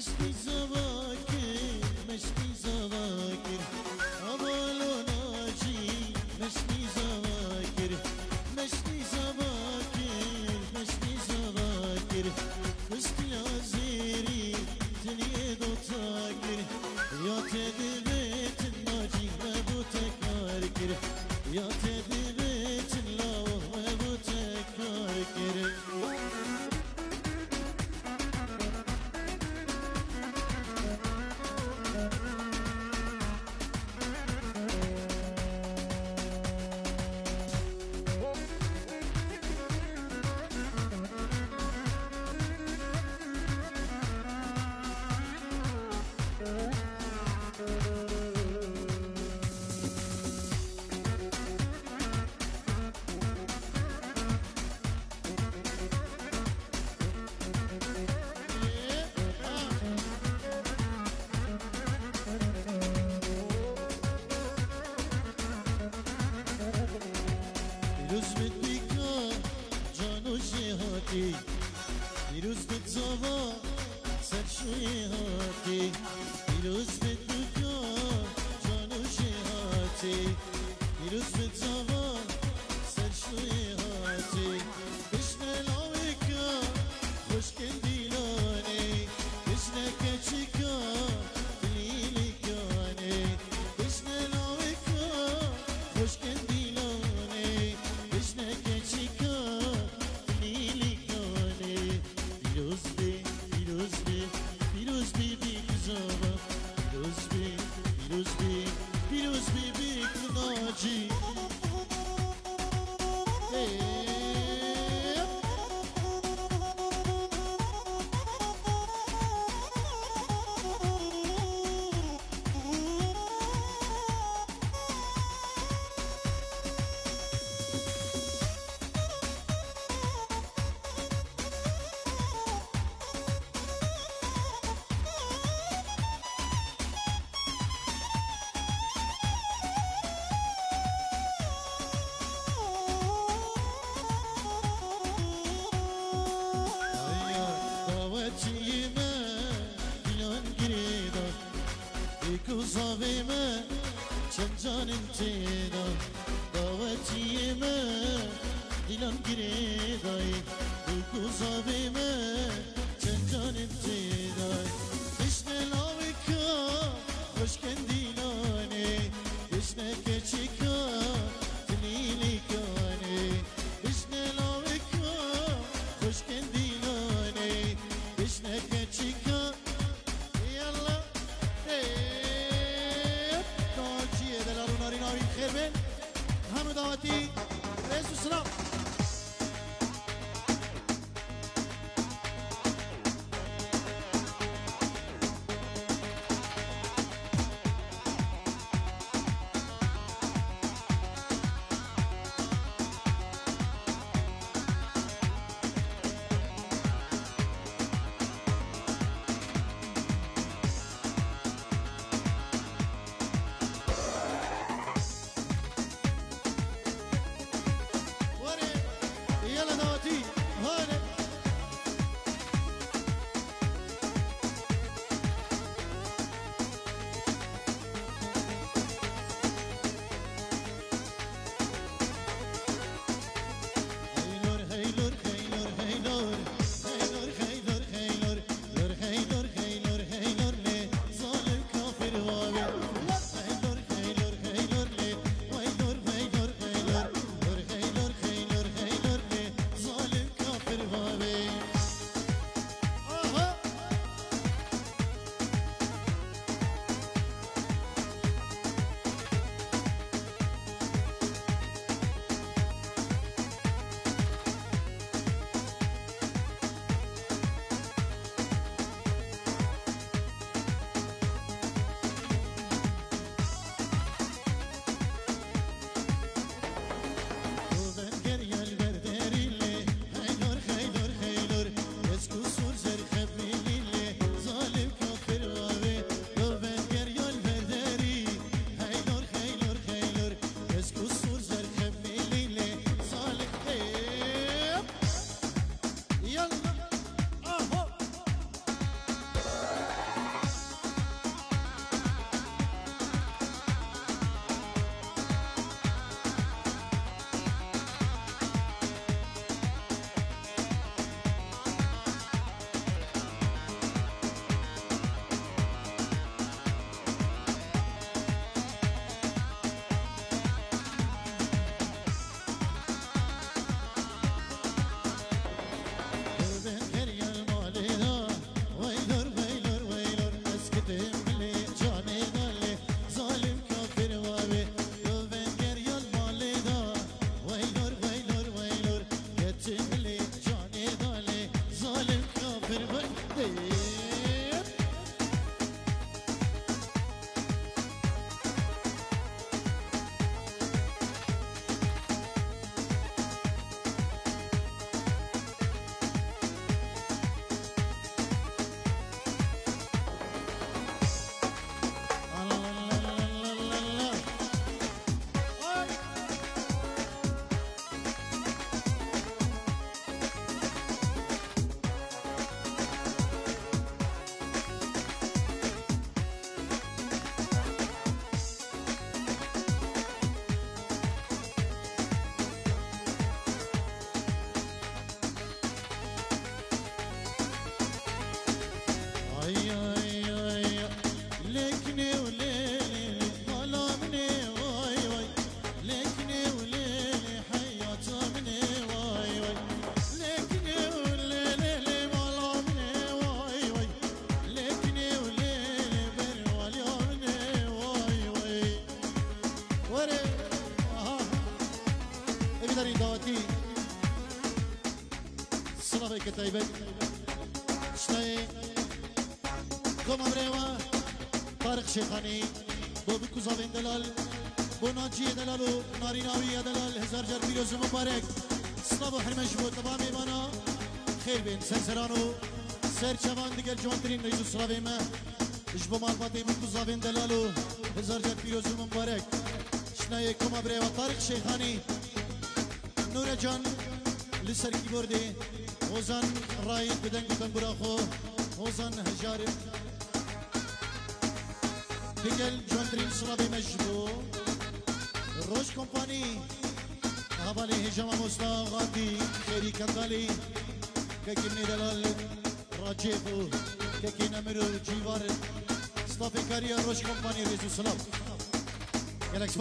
Aşk bir zaman Yüz پیروز بی پیروز بی بی کناجی Sen canım teda Davet yeme Dilan gire day Uykuz abime Čekaj taj bek. Šta je? Koma breva. Tarık Şeyhani Bu bir kuzavin delal. Bu naciye delal Bu narinaviye delal. Hezar cer biliyorsun mübarek Sıla bu hermeş bu Tamam imana Khir bin sen serano Serçevan diger condirin Necdu sıra verme İş bu malbatı bu kuzavin delal Hezar cer biliyorsun mübarek Şneye koma breva Tarık Şeyhani Nure can Lüser keyboard'e وزن رایت بدن گوتن برا خو اوزان هجاری. هگل جون دریم سرابی روش کمپانی. هوالی هجام مستا غادی خیری کندالی. که کم ندلال راجبو که کی نمرو جیوار. ستافی کاریا روش کمپانی. ریزو سلام. گلکس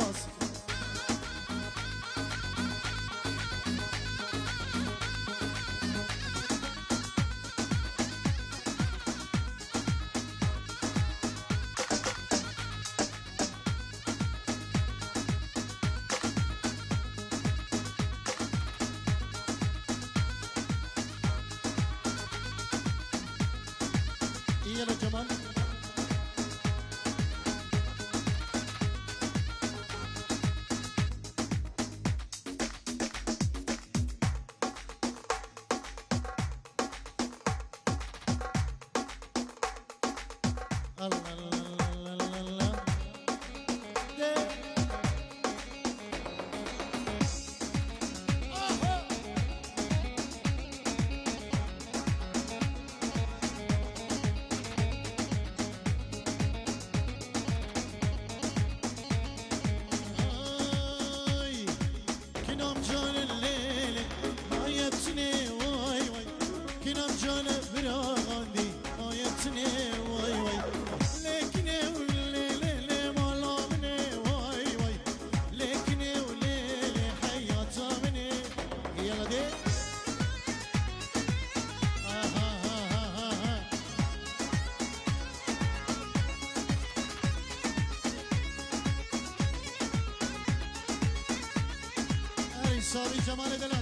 Sorry, Jamal de la